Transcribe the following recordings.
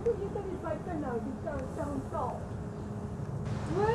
你这里摆在哪？你站站到。喂？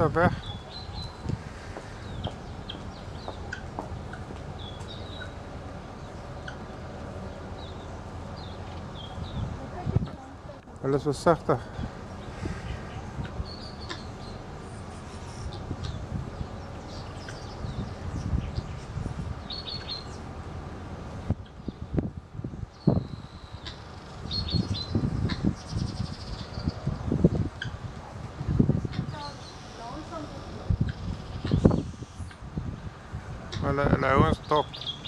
انتبه خلص وسخته Hello, hello, er and stop.